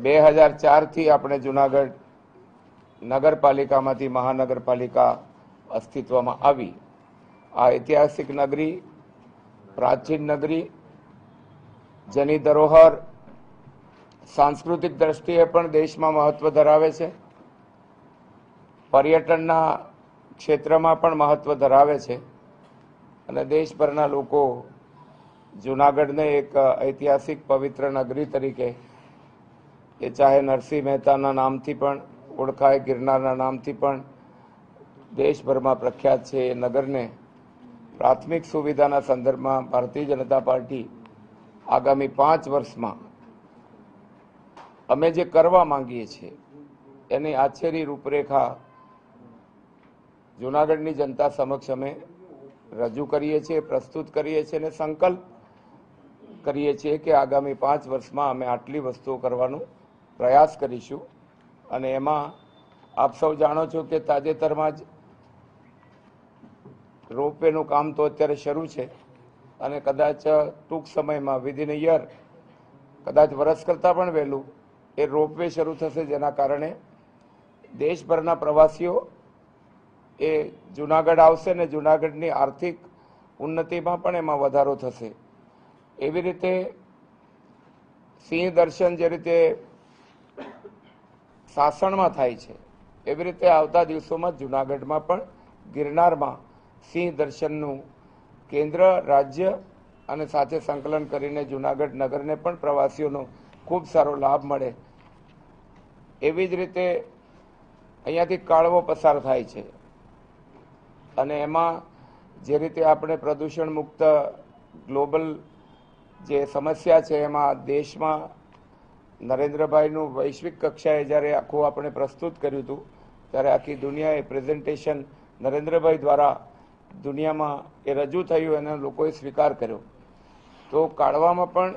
બે હજાર ચારથી આપણે જુનાગઢ નગરપાલિકામાંથી મહાનગરપાલિકા અસ્તિત્વમાં આવી. આ ઐતિહાસિક નગરી, પ્રાચીન નગરી, જેની ધરોહર સાંસ્કૃતિક દ્રષ્ટિએ પણ દેશમાં મહત્વ ધરાવે છે. પર્યટનના ક્ષેત્રમાં પણ મહત્વ ધરાવે છે. અને દેશભરના લોકો જુનાગઢને એક ઐતિહાસિક પવિત્ર નગરી તરીકે એ ચાહે નરસિંહ મહેતાના નામથી પણ, ઓળખાય ગિરનારના નામથી પણ, દેશભરમાં પ્રખ્યાત છે એ નગરને. પ્રાથમિક સુવિધાના સંદર્ભમાં ભારતીય જનતા પાર્ટી આગામી પાંચ વર્ષમાં અમે જે કરવા માંગીએ છીએ, એની આછેરી રૂપરેખા જુનાગઢની જનતા સમક્ષ અમે રજૂ કરીએ છીએ, પ્રસ્તુત કરીએ છીએ અને સંકલ્પ કરીએ છીએ કે આગામી પાંચ વર્ષમાં અમે આટલી વસ્તુઓ કરવાનો પ્રયાસ કરીશું. અને એમાં આપ સૌ જાણો છો કે તાજેતરમાં જ રોપવેનું કામ તો અત્યારે શરૂ છે. અને કદાચ ટૂંક સમયમાં વિધિન યર કદાચ વરસ કરતાં પણ વહેલું, એ રોપવે શરૂ થશે જેના કારણે દેશભરના પ્રવાસીઓ એ જુનાગઢ આવશે ને જુનાગઢની આર્થિક ઉન્નતિમાં પણ એમાં વધારો થશે. એવી રીતે સિંહ દર્શન જે રીતે સાસણમાં થાય છે. એવી રીતે આવતા દિવસોમાં જુનાગઢમાં પણ ગિરનારમાં સિંહ દર્શનનું કેન્દ્ર, રાજ્ય અને સાથે સંકલન કરીને જુનાગઢ નગરને પણ પ્રવાસીઓનો ખૂબ સારો લાભ મળે. એવી જ રીતે અહીંયાથી કાળવો પસાર થાય છે. અને એમાં જે રીતે આપણે પ્રદૂષણ મુક્ત ગ્લોબલ જે સમસ્યા છે, એમાં દેશમાં નરેન્દ્રભાઈનું વૈશ્વિક કક્ષાએ જ્યારે આખું આપણે પ્રસ્તુત કર્યું હતું, ત્યારે આખી દુનિયાએ પ્રેઝન્ટેશન નરેન્દ્રભાઈ દ્વારા દુનિયામાં એ રજૂ થયું અને લોકોએ સ્વીકાર કર્યો. તો કાઢવામાં પણ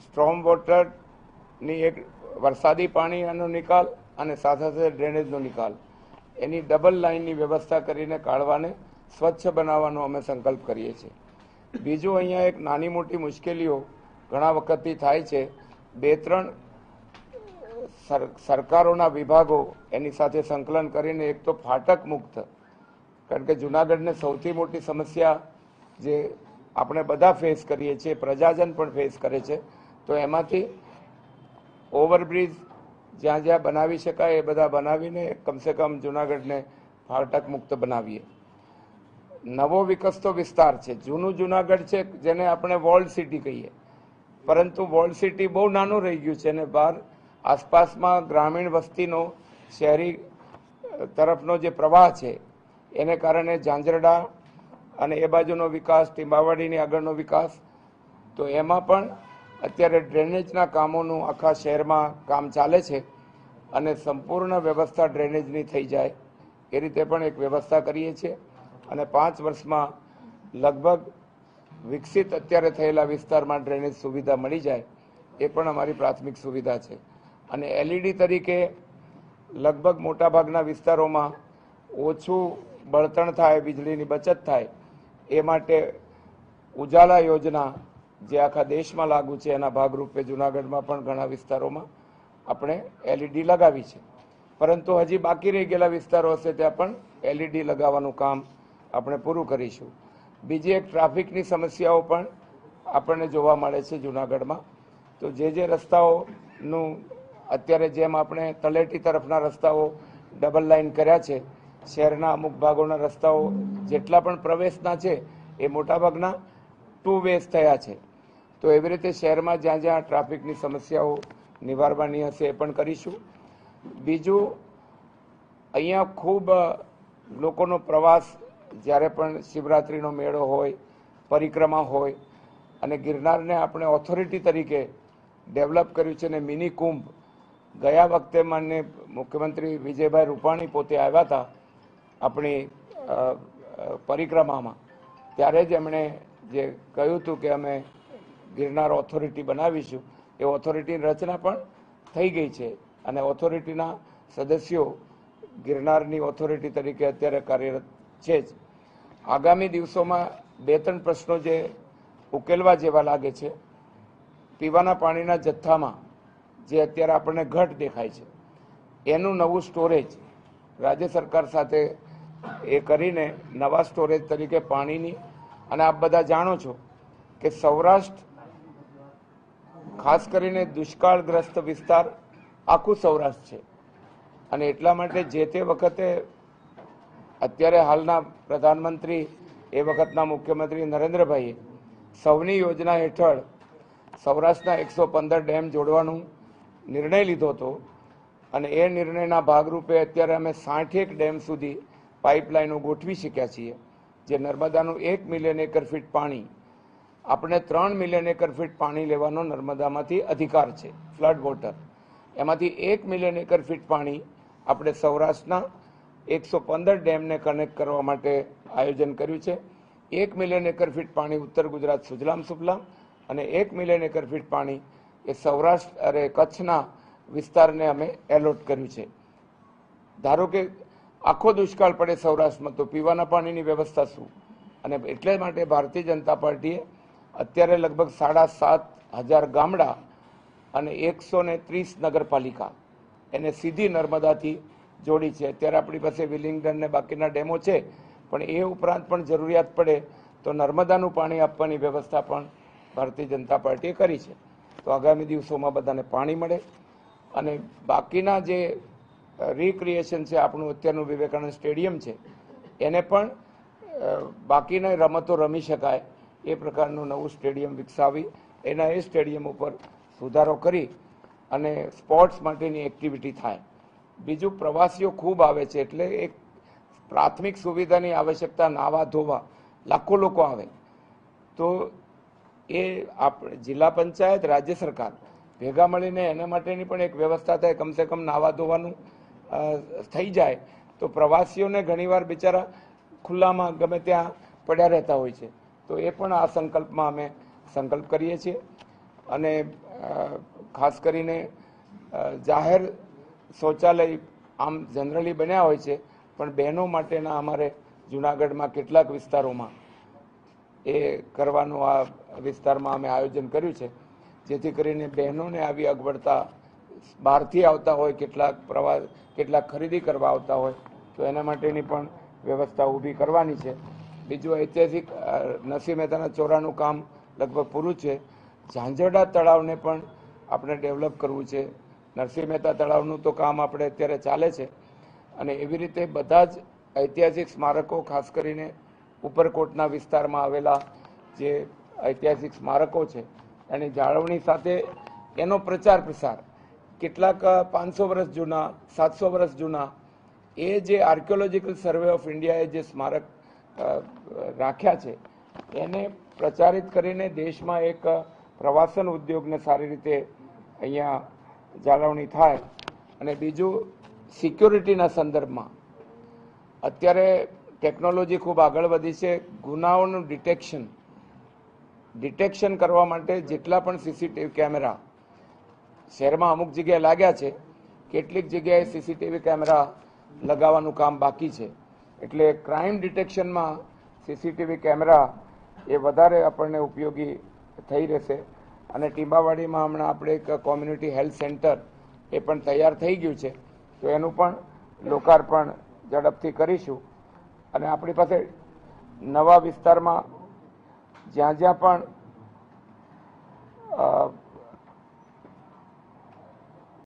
સ્ટ્રોમ વોટરની એક વરસાદી પાણીનો નિકાલ અને સાથે સાથે ડ્રેનેજનો નિકાલ. એની ડબલ લાઇનની વ્યવસ્થા કરીને કાઢવાને સ્વચ્છ બનાવવાનો અમે સંકલ્પ કરીએ છીએ. બીજું અહીંયા એક નાની મોટી મુશ્કેલીઓ ઘણા વખતથી થાય છે. બે ત્રણ સર- સરકારોના વિભાગો એની સાથે સંકલન કરીને એક તો ફાટક મુક્ત. કારણ કે જુનાગઢને સૌથી મોટી સમસ્યા જે આપણે બધા ફેસ કરીએ છીએ, પ્રજાજન પણ ફેસ કરે છે, તો એમાંથી ઓવરબ્રિજ જ્યાં જ્યાં બનાવી શકાય એ બધા બનાવીને કમસે કમ જુનાગઢને ફાટક મુક્ત બનાવીએ. નવો વિકસતો વિસ્તાર છે. જૂનું જુનાગઢ છે, જેને આપણે વોલ્ડ સિટી કહીએ. પરંતુ વોલ્ડ સિટી બહુ નાનું રહી ગયું છે અને બહાર આસપાસમાં ગ્રામીણ વસ્તીનો શહેરી તરફનો જે પ્રવાહ છે, એને કારણે ઝાંઝરડા અને એ બાજુનો વિકાસ, ટીંબાવાડીની આગળનો વિકાસ, તો એમાં પણ અત્યારે ડ્રેનેજના કામોનું આખા શહેરમાં કામ ચાલે છે અને સંપૂર્ણ વ્યવસ્થા ડ્રેનેજની થઈ જાય એ રીતે પણ એક વ્યવસ્થા કરીએ છીએ. અને પાંચ વર્ષમાં લગભગ વિકસિત અત્યારે થયેલા વિસ્તારમાં ડ્રેનેજ સુવિધા મળી જાય, એ પણ અમારી પ્રાથમિક સુવિધા છે. અને એલઈડી તરીકે લગભગ મોટાભાગના વિસ્તારોમાં ઓછું બળતણ થાય, વીજળીની બચત થાય, એ માટે ઉજાલા યોજના જે આખા દેશમાં લાગુ છે, એના ભાગરૂપે જુનાગઢમાં પણ ઘણા વિસ્તારોમાં આપણે એલઈડી લગાવી છે. પરંતુ હજી બાકી રહી ગયેલા વિસ્તારો હશે, ત્યાં પણ એલઈડી લગાવવાનું કામ આપણે પૂરું કરીશું. બીજી એક ટ્રાફિકની સમસ્યાઓ પણ આપણને જોવા મળે છે જુનાગઢમાં. તો જે જે રસ્તાઓનું અત્યારે જેમ આપણે તલેટી તરફના રસ્તાઓ ડબલ લાઇન કર્યા છે, શહેરના અમુક ભાગોના રસ્તાઓ જેટલા પણ પ્રવેશના છે, એ મોટાભાગના ટુ વેઝ થયા છે. તો એવી રીતે શહેરમાં જ્યાં જ્યાં ટ્રાફિકની સમસ્યાઓ નિવારવાની હશે એ પણ કરીશું. બીજું, અહીંયા ખૂબ લોકોનો પ્રવાસ જ્યારે પણ શિવરાત્રિનો મેળો હોય, પરિક્રમા હોય અને ગિરનારને આપણે ઓથોરિટી તરીકે ડેવલપ કર્યું છે ને મિની કુંભ ગયા વખતે માન્ય મુખ્યમંત્રી વિજયભાઈ રૂપાણી પોતે આવ્યા હતા આપણી પરિક્રમામાં. ત્યારે જ એમણે જે કહ્યું હતું કે અમે ગિરનાર ઓથોરિટી બનાવીશું, એ ઓથોરિટીની રચના પણ થઈ ગઈ છે. અને ઓથોરિટીના સદસ્યો ગિરનારની ઓથોરિટી તરીકે અત્યારે કાર્યરત છે જ. આગામી દિવસોમાં બે ત્રણ પ્રશ્નો જે ઉકેલવા જેવા લાગે છે, પીવાના પાણીના જથ્થામાં જે અત્યારે આપણને ઘટ દેખાય છે, એનું નવું સ્ટોરેજ રાજ્ય સરકાર સાથે એ કરીને નવા સ્ટોરેજ તરીકે પાણીની, અને આપ બધા જાણો છો કે સૌરાષ્ટ્ર, ખાસ કરીને દુષ્કાળગ્રસ્ત વિસ્તાર આખું સૌરાષ્ટ્ર છે. અને એટલા માટે જે તે વખતે અત્યારે હાલના પ્રધાનમંત્રી, એ વખતના મુખ્યમંત્રી નરેન્દ્રભાઈએ સૌની યોજના હેઠળ સૌરાષ્ટ્રના એકસો પંદર ડેમ જોડવાનું નિર્ણય લીધો હતો અને એ નિર્ણયના ભાગરૂપે અત્યારે અમે સાઠેક ડેમ સુધી પાઇપલાઇનો ગોઠવી શક્યા છીએ, જે નર્મદાનું એક મિલિયન એકર ફીટ પાણી, આપણે ત્રણ મિલિયન એકર ફીટ પાણી લેવાનો નર્મદામાંથી અધિકાર છે, ફ્લડ વોટર. એમાંથી એક મિલિયન એકર ફીટ પાણી આપણે સૌરાષ્ટ્રના એકસો પંદર ડેમને કનેક્ટ કરવા માટે આયોજન કર્યું છે. એક મિલિયન એકર ફીટ પાણી ઉત્તર ગુજરાત સુજલામ સુફલામ અને એક મિલિયન એકર ફીટ પાણી એ સૌરાષ્ટ્ર અરે કચ્છના વિસ્તારને અમે એલોટ કર્યું છે. ધારો કે આખો દુષ્કાળ પડે સૌરાષ્ટ્રમાં તો પીવાના પાણીની વ્યવસ્થા શું? અને એટલે માટે ભારતીય જનતા પાર્ટીએ અત્યારે લગભગ સાડા સાત હજાર ગામડા અને એકસો ત્રીસ નગરપાલિકા એને સીધી નર્મદાથી જોડી છે. અત્યારે આપણી પાસે વિલિંગડન ને બાકીના ડેમો છે, પણ એ ઉપરાંત પણ જરૂરિયાત પડે તો નર્મદાનું પાણી આપવાની વ્યવસ્થા પણ ભારતીય જનતા પાર્ટીએ કરી છે. તો આગામી દિવસોમાં બધાને પાણી મળે અને બાકીના જે રિક્રિએશન છે, આપણું અત્યારનું વિવેકાનંદ સ્ટેડિયમ છે, એને પણ બાકીના રમતો રમી શકાય એ પ્રકારનું નવું સ્ટેડિયમ વિકસાવી, એના એ સ્ટેડિયમ ઉપર સુધારો કરી અને સ્પોર્ટ્સ માટેની એક્ટિવિટી થાય. બીજું પ્રવાસીઓ ખૂબ આવે છે એટલે એક પ્રાથમિક સુવિધાની આવશ્યકતા નાવા ધોવા લાખો લોકો આવે. તો એ આપણે જિલ્લા પંચાયત, રાજ્ય સરકાર ભેગા મળીને એના માટેની પણ એક વ્યવસ્થા થાય, કમસે કમ નાવા ધોવાનું થઈ જાય. તો પ્રવાસીઓને ઘણીવાર બિચારા ખુલ્લામાં ગમે ત્યાં પડ્યા રહેતા હોય છે. તો એ પણ આ સંકલ્પમાં અમે સંકલ્પ કરીએ છીએ. અને ખાસ કરીને જાહેર શૌચાલય આમ જનરલી બન્યા હોય છે, પણ બહેનો માટેના અમારે જુનાગઢમાં કેટલાક વિસ્તારોમાં એ કરવાનું આ વિસ્તારમાં અમે આયોજન કર્યું છે, જેથી કરીને બહેનોને આવી અગવડતા બહારથી આવતા હોય, કેટલાક પ્રવાસ, કેટલાક ખરીદી કરવા આવતા હોય, તો એના માટેની પણ વ્યવસ્થા ઊભી કરવાની છે. બીજું ઐતિહાસિક નરસિંહ મહેતાના ચોરાનું કામ લગભગ પૂરું છે. ઝાંઝરડા તળાવને પણ આપણે ડેવલપ કરવું છે. નરસિંહ મહેતા તળાવનું તો કામ આપણે અત્યારે ચાલે છે. અને એવી રીતે બધા જ ઐતિહાસિક સ્મારકો, ખાસ કરીને ઉપરકોટના વિસ્તારમાં આવેલા જે ઐતિહાસિક સ્મારકો છે, એની જાળવણી સાથે એનો પ્રચાર પ્રસાર કેટલાક પાંચસો વર્ષ જૂના, સાતસો વર્ષ જૂના, એ જે આર્કિયોલોજીકલ સર્વે ઓફ ઇન્ડિયાએ જે સ્મારક રાખ્યા છે, એને પ્રચારિત કરીને દેશમાં એક પ્રવાસન ઉદ્યોગને સારી રીતે અહીંયા જાળવણી થાય અને બીજું સિક્યોરિટીના સંદર્ભમાં. અત્યારે ટેકનોલોજી ખૂબ આગળ વધી છે. ગુનાઓનું ડિટેક્શન ડિટેક્શન કરવા માટે જેટલા પણ સીસીટીવી કેમેરા શહેરમાં અમુક જગ્યાએ લાગ્યા છે, કેટલીક જગ્યાએ સીસીટીવી કેમેરા લગાવવાનું કામ બાકી છે. એટલે ક્રાઇમ ડિટેક્શનમાં સીસીટીવી કેમેરા એ વધારે આપણને ઉપયોગી થઈ રહેશે. અને ટીંબાવાડીમાં હમણાં આપણે એક કોમ્યુનિટી હેલ્થ સેન્ટર એ પણ તૈયાર થઈ ગયું છે. તો એનું પણ લોકાર્પણ ઝડપથી કરીશું. અને આપણી પાસે નવા વિસ્તારમાં જ્યાં જ્યાં પણ